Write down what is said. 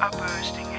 are bursting